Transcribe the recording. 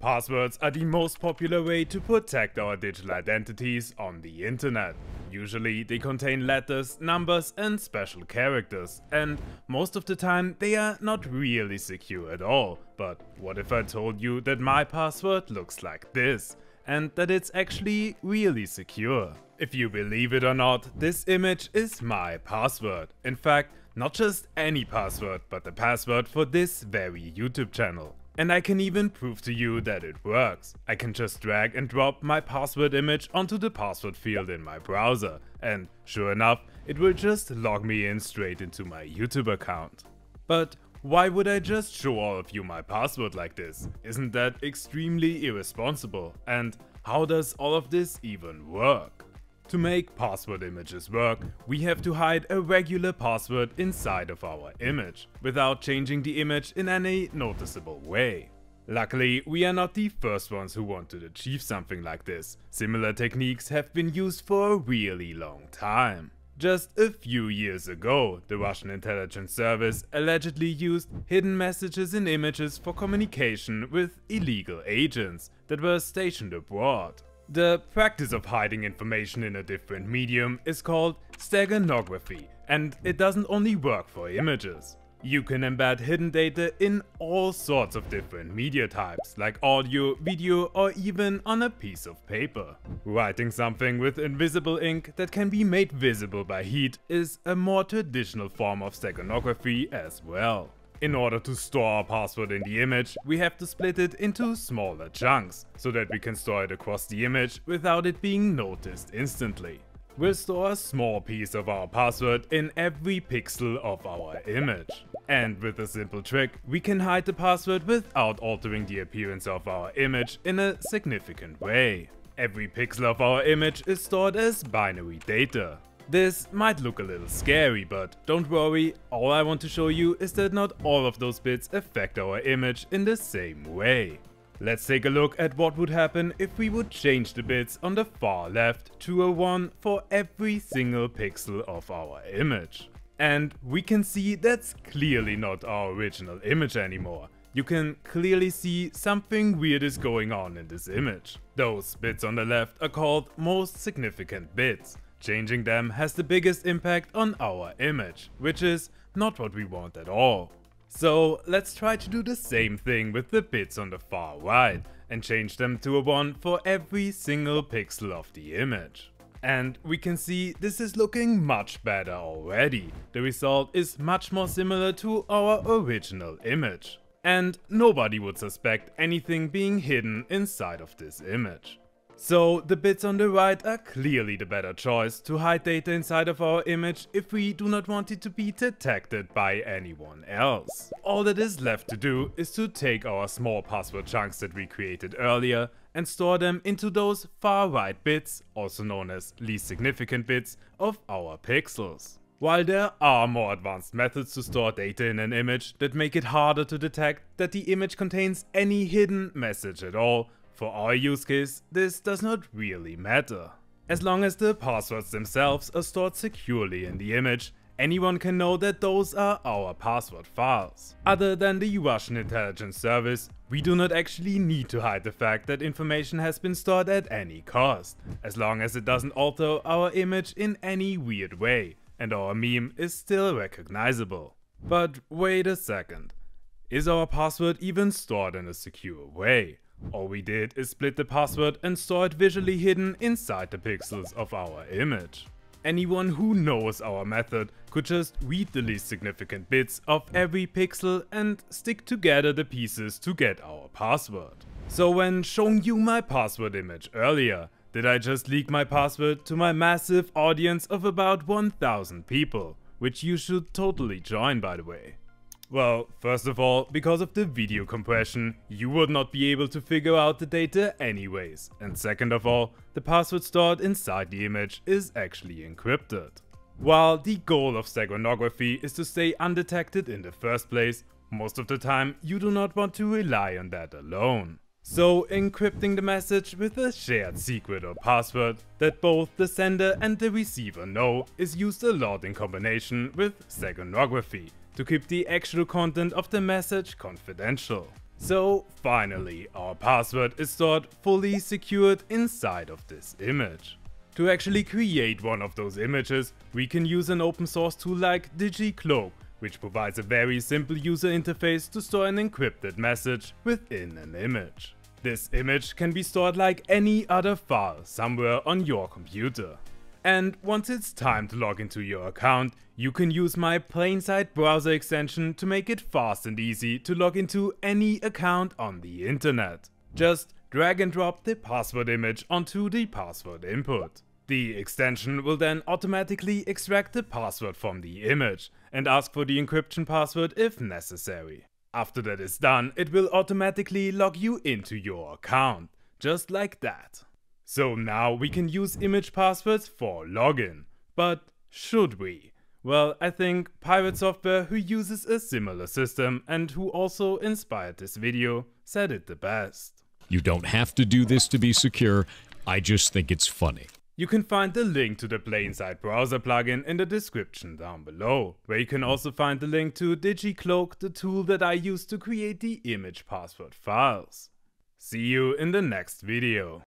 Passwords are the most popular way to protect our digital identities on the internet. Usually they contain letters, numbers and special characters, and most of the time they are not really secure at all. But what if I told you that my password looks like this? and that it's actually really secure. If you believe it or not, this image is my password. In fact, not just any password, but the password for this very YouTube channel. And I can even prove to you that it works. I can just drag and drop my password image onto the password field in my browser, and sure enough, it will just log me in straight into my YouTube account. But why would I just show all of you my password like this? Isn't that extremely irresponsible? And how does all of this even work? To make password images work, we have to hide a regular password inside of our image, without changing the image in any noticeable way. Luckily, we are not the first ones who want to achieve something like this. Similar techniques have been used for a really long time. Just a few years ago, the Russian intelligence service allegedly used hidden messages in images for communication with illegal agents that were stationed abroad. The practice of hiding information in a different medium is called steganography, and it doesn't only work for images. You can embed hidden data in all sorts of different media types, like audio, video or even on a piece of paper. Writing something with invisible ink that can be made visible by heat is a more traditional form of steganography as well. In order to store our password in the image, we have to split it into smaller chunks, so that we can store it across the image without it being noticed instantly. We'll store a small piece of our password in every pixel of our image. And with a simple trick, we can hide the password without altering the appearance of our image in a significant way. Every pixel of our image is stored as binary data, this might look a little scary, but don't worry, all I want to show you is that not all of those bits affect our image in the same way. Let's take a look at what would happen if we would change the bits on the far left to a 1 for every single pixel of our image. And we can see that's clearly not our original image anymore. You can clearly see something weird is going on in this image. Those bits on the left are called most significant bits. Changing them has the biggest impact on our image, which is not what we want at all. So let's try to do the same thing with the bits on the far right and change them to a 1 for every single pixel of the image. And we can see this is looking much better already. The result is much more similar to our original image. And nobody would suspect anything being hidden inside of this image. So the bits on the right are clearly the better choice to hide data inside of our image if we do not want it to be detected by anyone else. All that is left to do is to take our small password chunks that we created earlier and store them into those far right bits, also known as least significant bits, of our pixels. While there are more advanced methods to store data in an image that make it harder to detect that the image contains any hidden message at all, for our use case, this does not really matter. As long as the passwords themselves are stored securely in the image, anyone can know that those are our password files. Other than the Russian intelligence service, we do not actually need to hide the fact that information has been stored at any cost, as long as it doesn't alter our image in any weird way, and our meme is still recognizable. But wait a second. Is our password even stored in a secure way? All we did is split the password and store it visually hidden inside the pixels of our image. Anyone who knows our method could just read the least significant bits of every pixel and stick together the pieces to get our password. So when showing you my password image earlier, did I just leak my password to my massive audience of about 1000 people, which you should totally join by the way. Well, first of all, because of the video compression, you would not be able to figure out the data anyways. And second of all, the password stored inside the image is actually encrypted. While the goal of steganography is to stay undetected in the first place, most of the time you do not want to rely on that alone. So encrypting the message with a shared secret or password that both the sender and the receiver know is used a lot in combination with steganography to keep the actual content of the message confidential. So finally, our password is stored fully secured inside of this image. To actually create one of those images, we can use an open source tool like Digi-Cloak, which provides a very simple user interface to store an encrypted message within an image. This image can be stored like any other file somewhere on your computer. And once it's time to log into your account, you can use my Plain Sight browser extension to make it fast and easy to log into any account on the internet. Just drag and drop the password image onto the password input. The extension will then automatically extract the password from the image and ask for the encryption password if necessary. After that is done, it will automatically log you into your account, just like that. So now we can use image passwords for login. But should we? Well, I think Pirate Software, who uses a similar system and who also inspired this video, said it the best. You don't have to do this to be secure, I just think it's funny. You can find the link to the Plain Sight browser plugin in the description down below, where you can also find the link to Digi-Cloak, the tool that I use to create the image password files. See you in the next video.